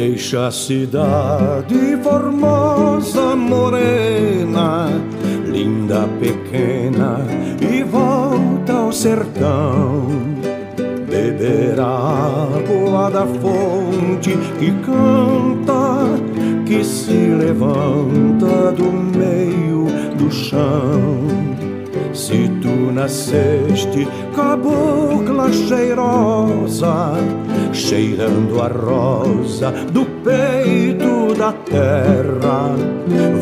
Deixa a cidade formosa, morena, linda, pequena, e volta ao sertão. Beber a água da fonte que canta, que se levanta do meio do chão. Se tu nasceste cabocla cheirosa, cheirando a rosa do peito da terra,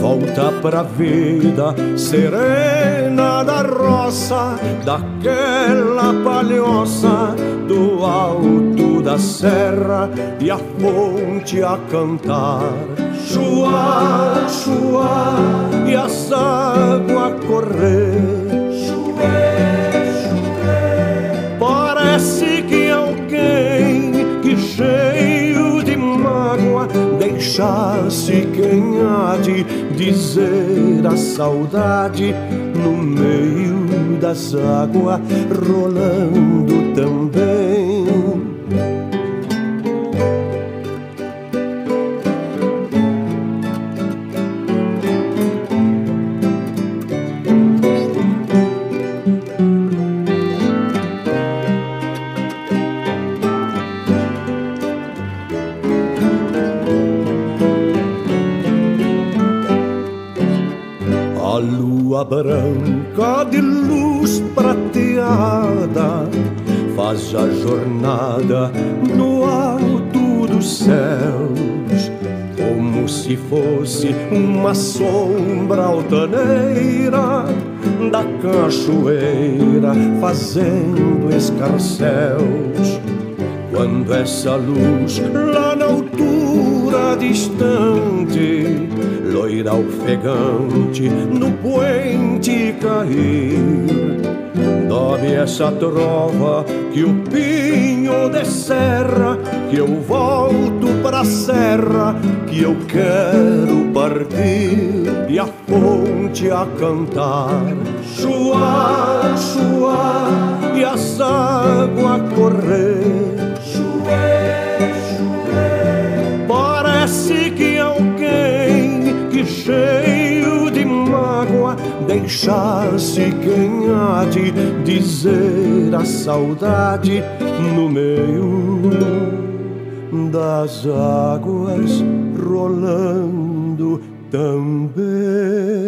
volta pra vida serena da roça, daquela palhoça do alto da serra e a fonte a cantar. Chua, chua, e as águas correr deixasse quem há de dizer a saudade no meio das águas rolando também. Branca de luz prateada faz a jornada no alto dos céus, como se fosse uma sombra altaneira da cachoeira fazendo escarcéus. Quando essa luz lá na altura distante loira ofegante no poente cair. Dobe essa trova que o pinho de serra, que eu volto pra serra, que eu quero partir e a fonte a cantar. Chua, chua, e as águas correr. Mágoa, deixasse quem há de dizer a saudade no meio das águas rolando também.